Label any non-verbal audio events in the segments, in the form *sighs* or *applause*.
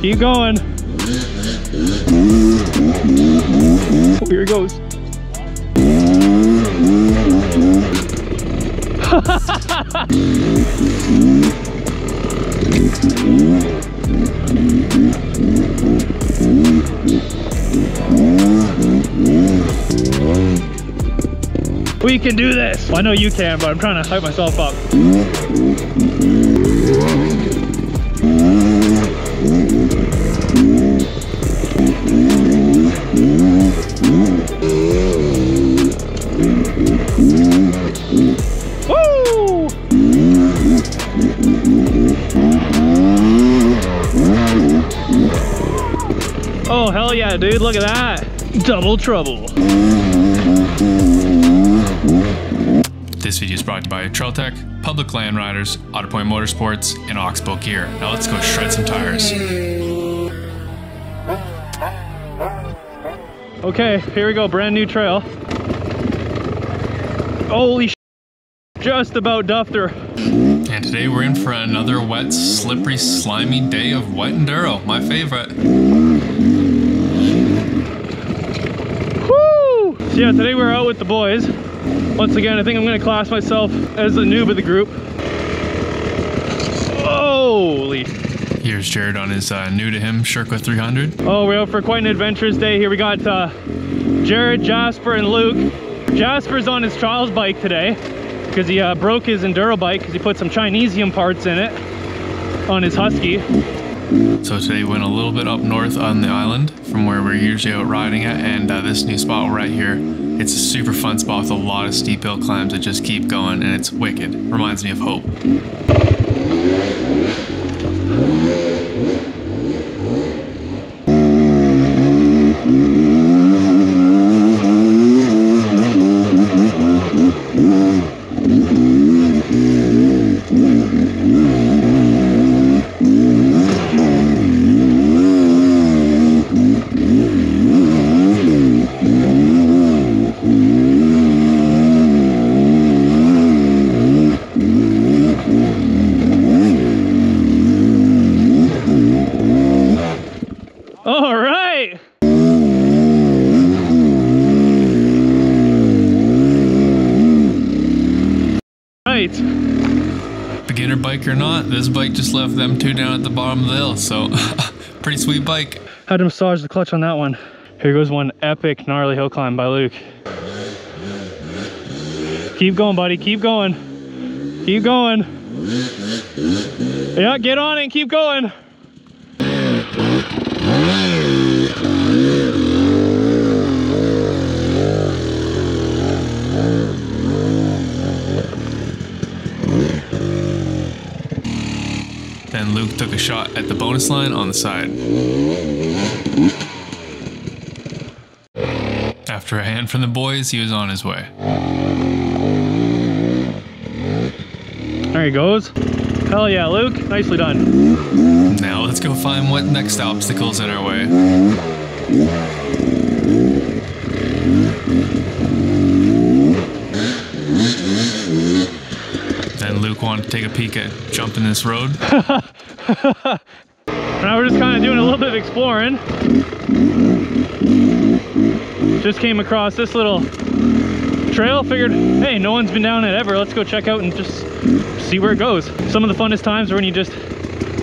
Keep going. Oh, here it goes. *laughs* We can do this. Well, I know you can, but I'm trying to hype myself up. Yeah, dude. Look at that. Double trouble. This video is brought to you by Trailtech, Public Land Riders, Autopoint Motorsports, and Oxbow Gear. Now let's go shred some tires. Okay, here we go. Brand new trail. Holy sh Just about duffed her. And today we're in for another wet, slippery, slimy day of wet enduro, my favorite. Woo! So yeah, today we're out with the boys. Once again, I think I'm gonna class myself as the noob of the group. Holy! Here's Jared on his uh, new to him Sherco 300. Oh, we're out for quite an adventurous day here. We got uh, Jared, Jasper, and Luke. Jasper's on his trials bike today because he uh, broke his enduro bike because he put some Chinesium parts in it on his Husky. So today we went a little bit up north on the island from where we're usually out riding at, and uh, this new spot right here, it's a super fun spot with a lot of steep hill climbs that just keep going, and it's wicked. Reminds me of Hope. All right. Right. Beginner bike or not, this them two down at the bottom of the hill, so *laughs* pretty sweet bike. Had to massage the clutch on that one. Here goes one epic gnarly hill climb by Luke. Keep going, buddy. Keep going. Keep going. Yeah, get on it and keep going. Then Luke took a shot at the bonus line on the side. After a hand from the boys, he was on his way. There he goes. Hell yeah, Luke. Nicely done. Now let's go find what next obstacles in our way. Then Luke wanted to take a peek at jumping this road. *laughs* Now we're just kind of doing a little bit of exploring. Just came across this little trail. Figured, hey, no one's been down it ever. Let's go check out and just see where it goes. Some of the funnest times are when you just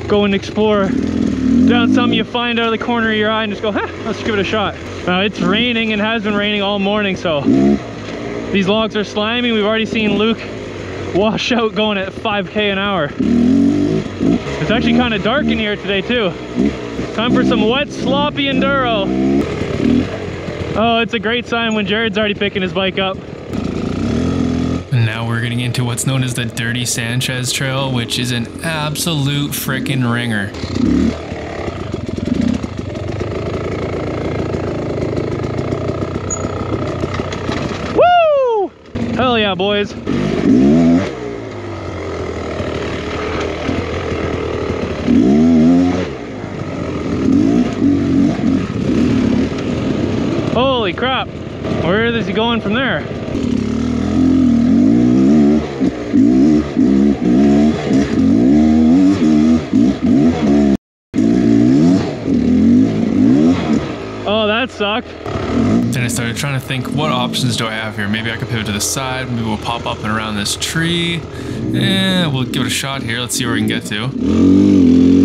go and explore down something you find out of the corner of your eye and just go, huh, let's give it a shot. Now it's raining and has been raining all morning, so these logs are slimy. We've already seen Luke wash out going at 5k an hour. It's actually kind of dark in here today too. Time for some wet, sloppy enduro. Oh, it's a great sign when Jared's already picking his bike up. And now we're getting into what's known as the Dirty Sanchez Trail, which is an absolute frickin' ringer. Woo! Hell yeah, boys. crap. Where is he going from there? Oh, that sucked. Then I started trying to think, what options do I have here? Maybe I could pivot to the side. Maybe we'll pop up and around this tree. Eh, we'll give it a shot here. Let's see where we can get to.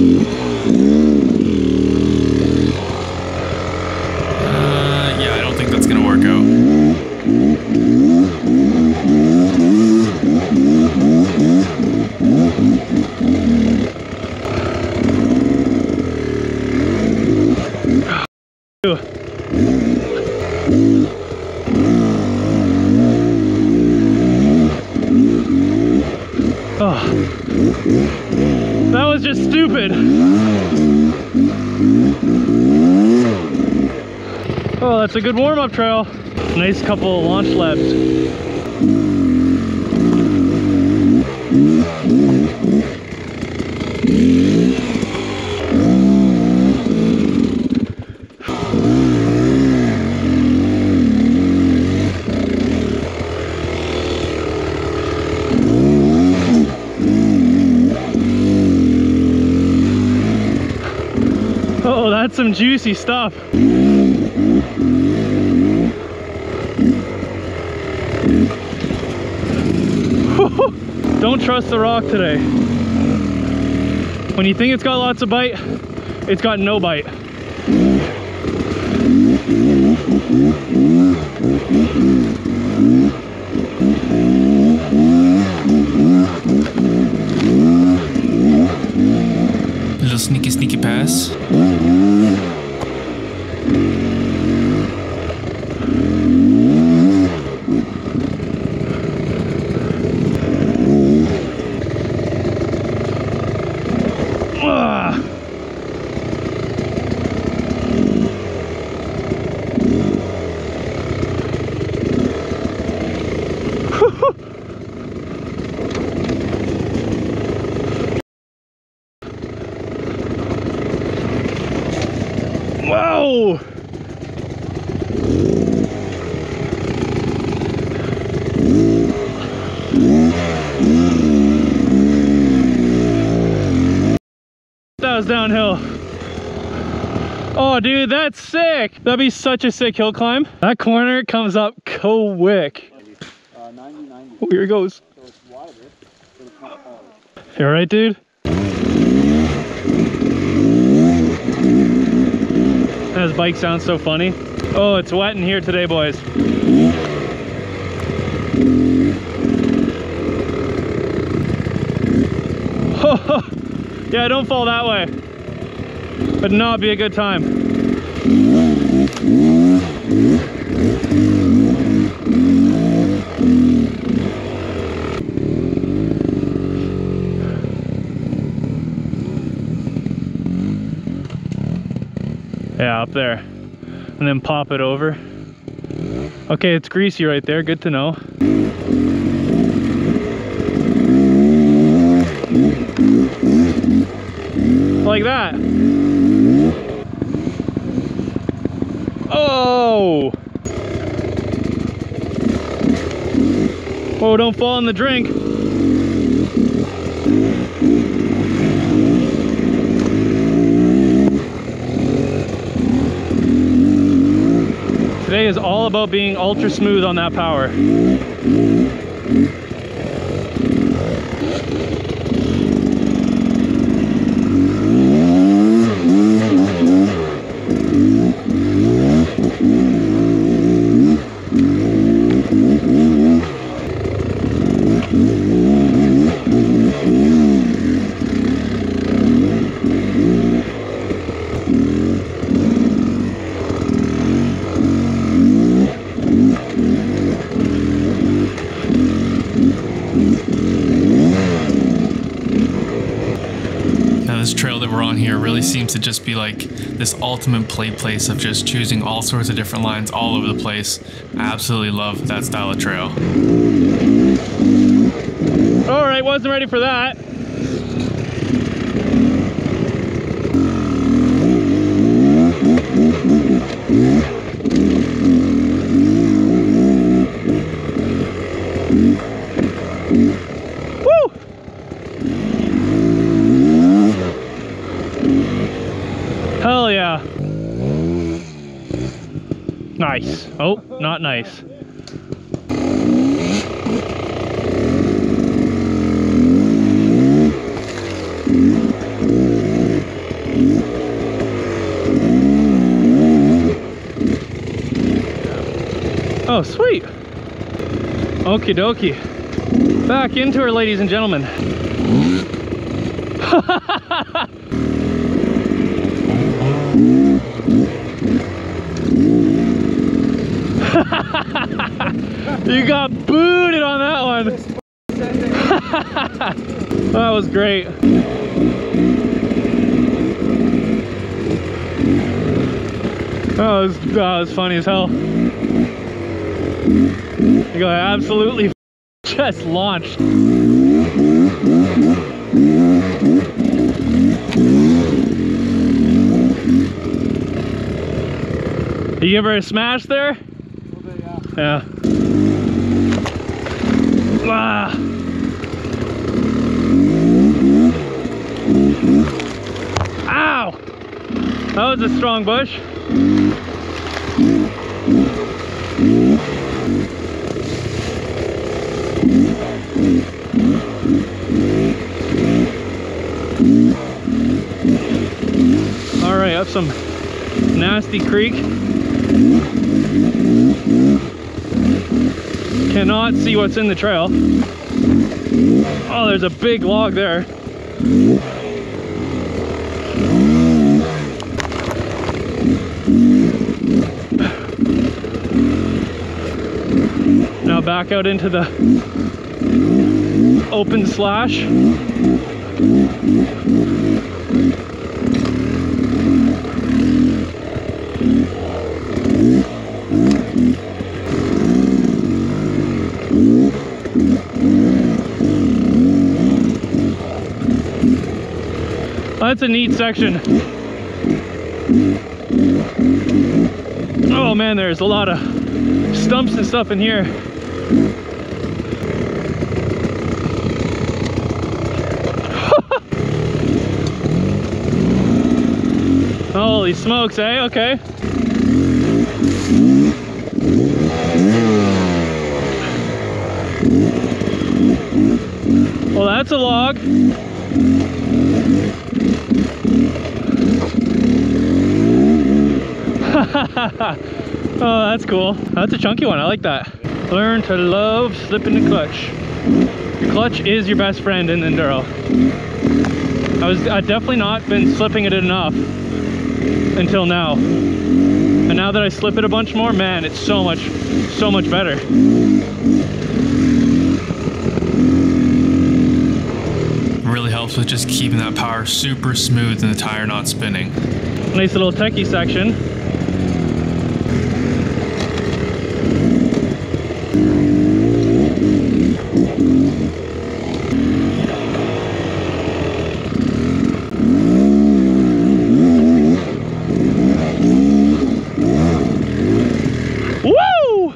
That was just stupid. Oh, that's a good warm-up trail. Nice couple of launch labs. Oh, that's some juicy stuff. *laughs* Don't trust the rock today. When you think it's got lots of bite, it's got no bite. Little sneaky, sneaky pass. Ah. Whoa! That was downhill. Oh, dude, that's sick. That'd be such a sick hill climb. That corner comes up quick. Uh, 90, 90, Oh, here it goes. You all right, dude? That his bike sounds so funny. Oh, it's wet in here today, boys. *laughs* yeah, don't fall that way. But not be a good time. Yeah, up there. And then pop it over. Okay, it's greasy right there. Good to know. Like that. Oh! Oh, don't fall in the drink. Today is all about being ultra smooth on that power. This trail that we're on here really seems to just be like this ultimate play place of just choosing all sorts of different lines all over the place. I absolutely love that style of trail. All right, wasn't ready for that. Woo! Hell yeah. Nice. Oh, not nice. Oh, sweet. Okie dokie. Back into her, ladies and gentlemen. *laughs* you got booted on that one. *laughs* that was great. That was, that was funny as hell. You got absolutely *laughs* just launched. You give her a smash there? Yeah. Ah. Ow! That was a strong bush. All right, up some nasty creek. Cannot see what's in the trail. Oh, there's a big log there. Now back out into the open slash. That's a neat section. Oh man, there's a lot of stumps and stuff in here. *laughs* Holy smokes, eh? Okay. Well, that's a log. *laughs* oh, that's cool. That's a chunky one. I like that. Learn to love slipping the clutch. Your clutch is your best friend in enduro. I was I definitely not been slipping it enough until now. And now that I slip it a bunch more, man, it's so much, so much better. Really helps with just keeping that power super smooth and the tire not spinning. Nice little techie section. Woo!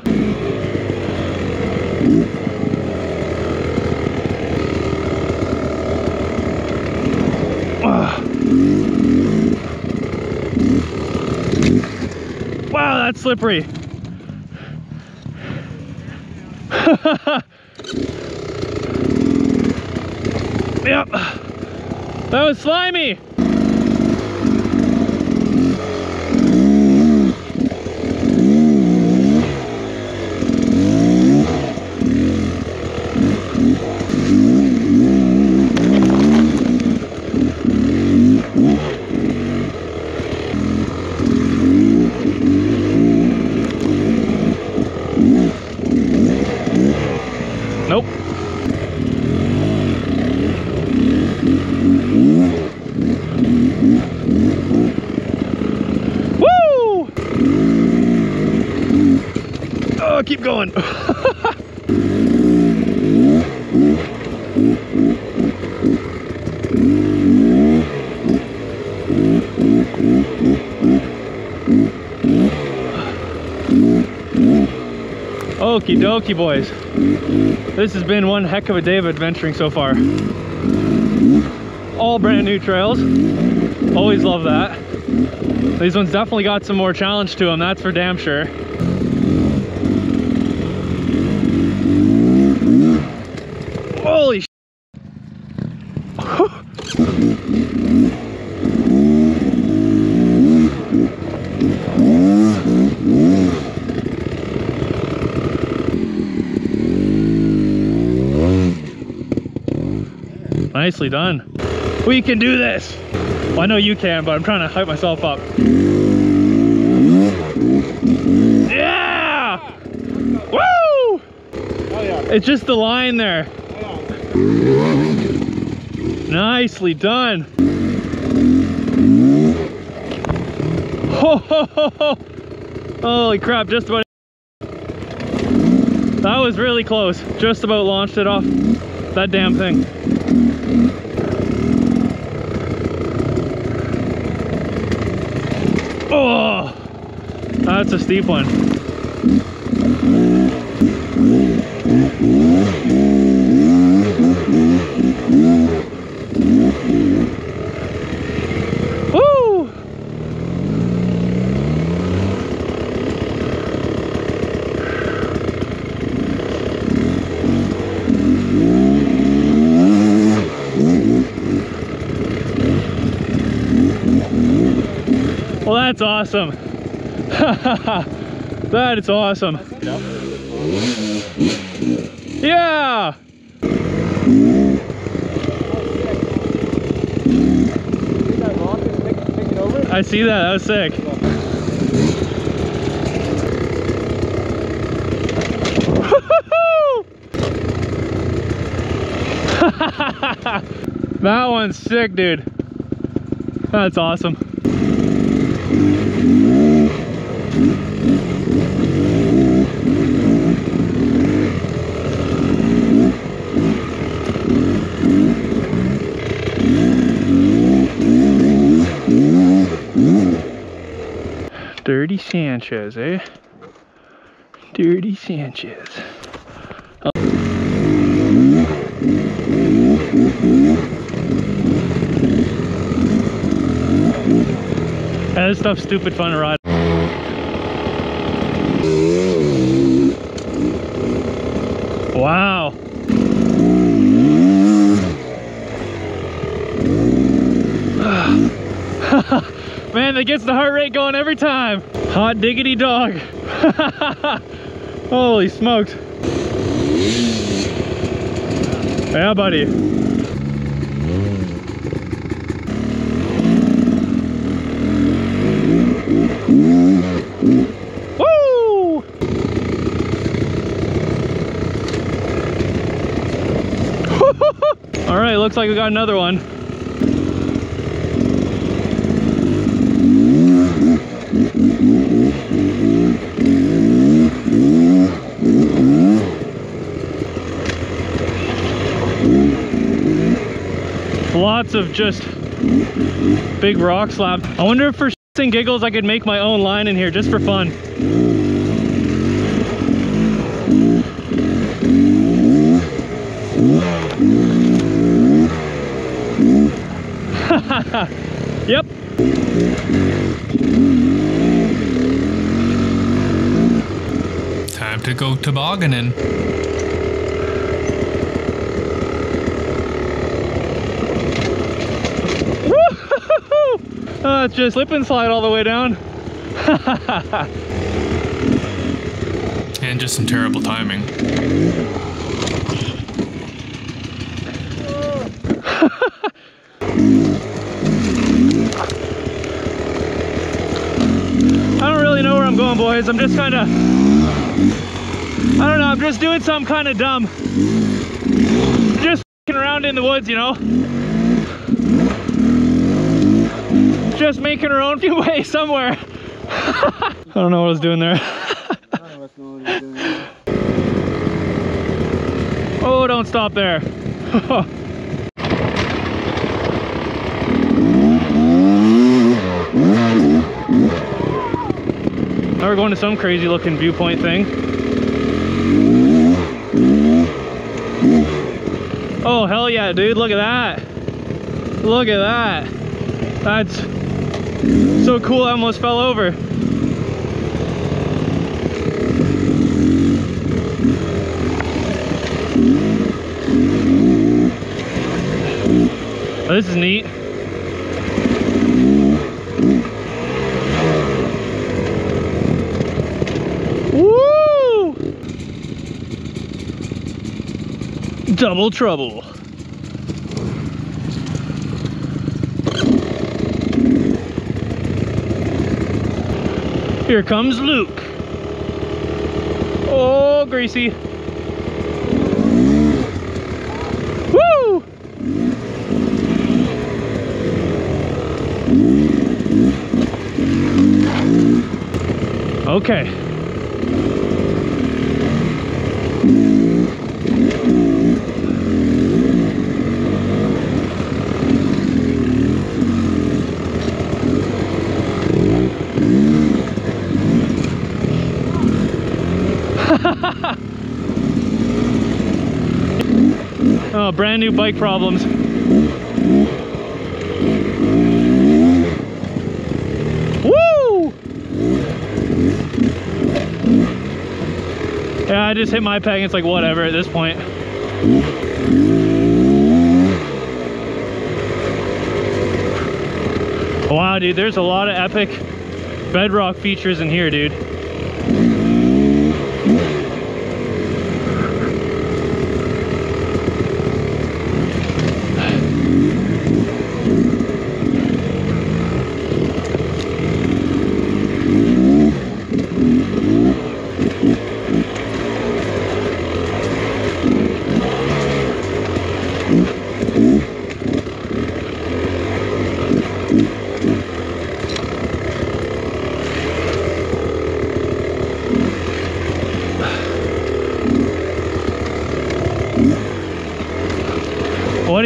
Ah. Wow, that's slippery. *laughs* yep. That was slimy. Nope. Woo! Oh, keep going. Okie dokie, boys. This has been one heck of a day of adventuring so far. All brand new trails. Always love that. These ones definitely got some more challenge to them, that's for damn sure. Holy sh Nicely done. We can do this. Well, I know you can, but I'm trying to hype myself up. Yeah! Woo! Oh yeah. It's just the line there. Nicely done. Ho, ho, ho, ho. Holy crap, just about. That was really close. Just about launched it off that damn thing. Oh, Oh, that's a steep one. Woo! Well, that's awesome. *laughs* that is awesome. Yeah! I see that. That was sick. *laughs* that one's sick, dude. That's awesome. Dirty Sanchez, eh? Dirty Sanchez. Yeah, this stuff's stupid fun to ride. Wow. *sighs* Man, that gets the heart rate going every time. Hot diggity dog. *laughs* Holy smokes. Yeah, buddy. Woo! All right, looks like we got another one. Lots of just big rock slab. I wonder if for and giggles I could make my own line in here just for fun. Yep. Time to go tobogganing. Oh, it's just slip and slide all the way down. *laughs* And just some terrible timing. I don't really know where I'm going, boys. I'm just kind of, I don't know, I'm just doing something kind of dumb. Just around in the woods, you know? Just making our own *laughs* way somewhere. *laughs* I don't know what I was doing there. *laughs* Oh, don't stop there. We're going to some crazy looking viewpoint thing. Oh, hell yeah, dude. Look at that. Look at that. That's So cool, I almost fell over. Oh, this is neat. Woo! Double trouble. Here comes Luke. Oh, Gracie. Woo! Okay. Brand new bike problems. Woo! Yeah, I just hit my peg. It's like whatever at this point. Wow, dude, there's a lot of epic bedrock features in here, dude.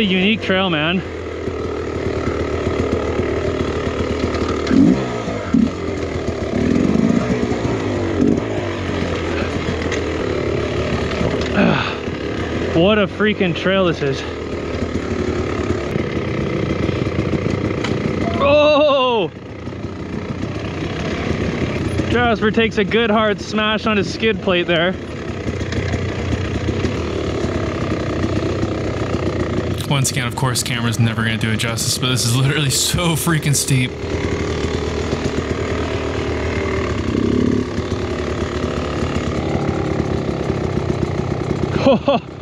A unique trail, man. *sighs* What a freaking trail this is. Oh! Jasper takes a good hard smash on his skid plate there. Once again, of course, camera's never gonna do it justice, but this is literally *laughs* so freaking steep. *laughs*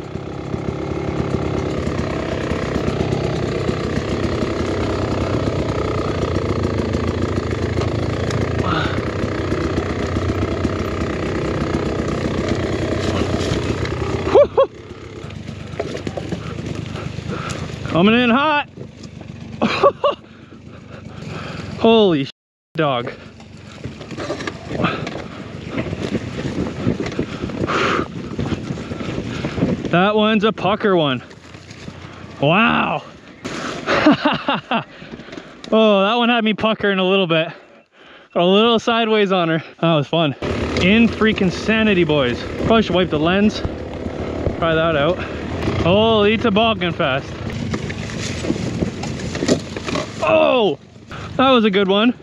Coming in hot. Holy dog. That one's a pucker one. Wow. *laughs* oh, that one had me puckering a little bit. A little sideways on her. That was fun. In freaking sanity, boys. Probably should wipe the lens. Try that out. Holy toboggan fast. Oh, that was a good one.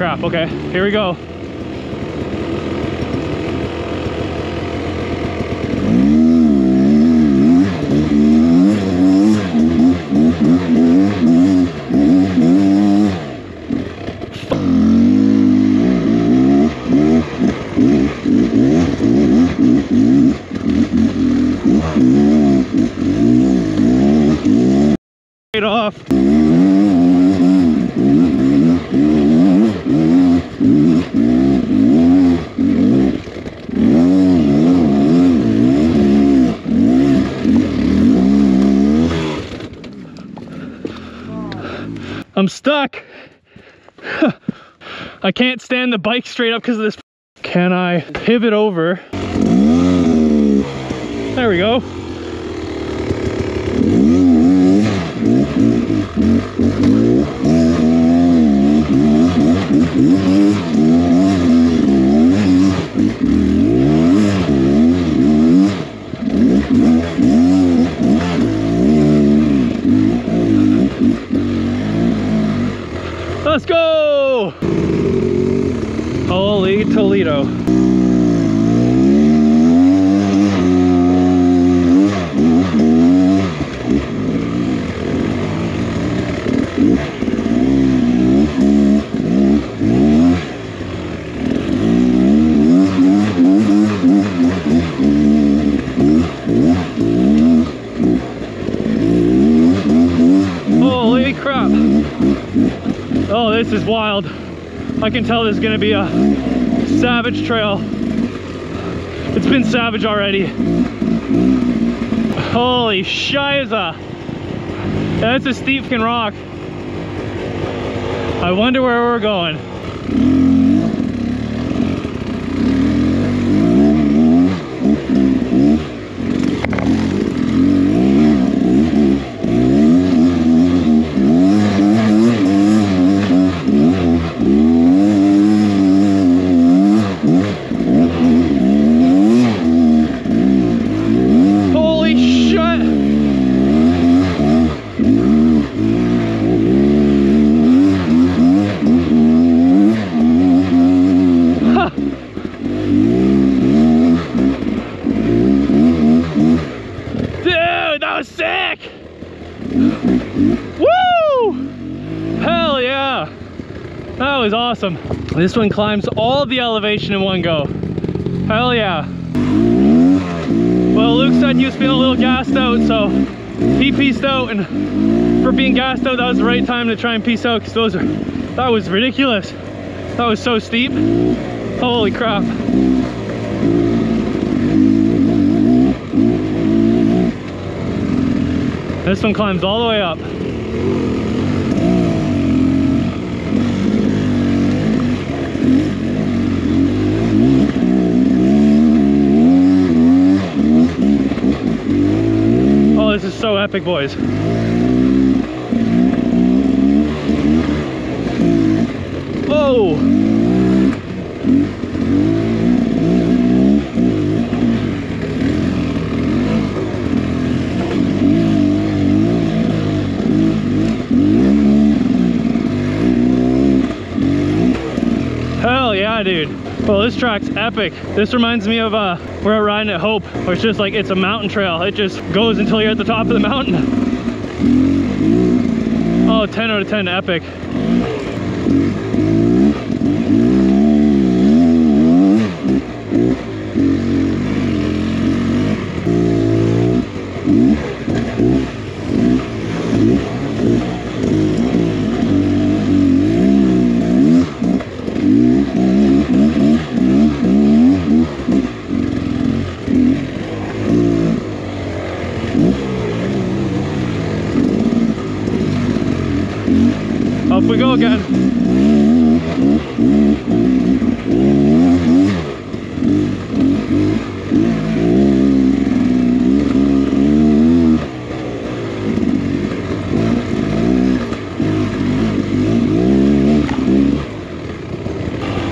Crap, okay, here we go. Right off. I'm stuck. *sighs* I can't stand the bike straight up because of this. *laughs* Can I pivot over? There we go. Let's go! Holy Toledo. I can tell this is gonna be a savage trail. It's been savage already. Holy shiza. That's a steep fucking rock. I wonder where we're going. Holy shit! Ha! Dude, that was sick! Woo! Hell yeah! That was awesome. This one climbs all the elevation in one go. Hell yeah. Well, Luke said he was feeling a little gassed out, so he pieced out. And for being gassed out, that was the right time to try and piece out because those are, that was ridiculous. That was so steep. Holy crap. This one climbs all the way up. Oh, this is so epic, boys. Whoa! Hell yeah, dude. Well, this track's epic. This reminds me of uh, we're riding at Hope, where it's just like, it's a mountain trail. It just goes until you're at the top of the mountain. *laughs* Oh, 10 out of 10, epic. Up we go again.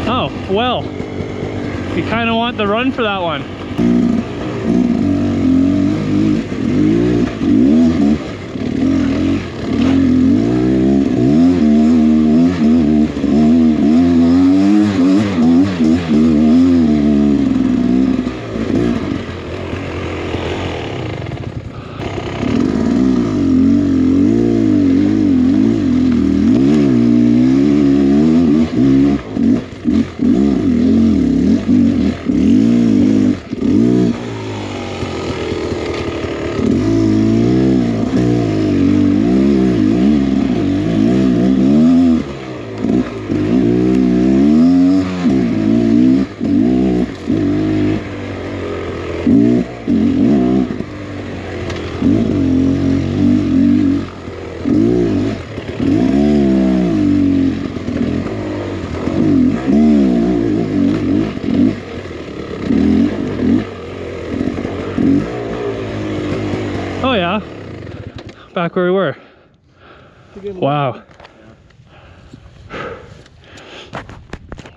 Oh, well. You kind of want the run for that one. Back where we were. Wow.